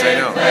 say no.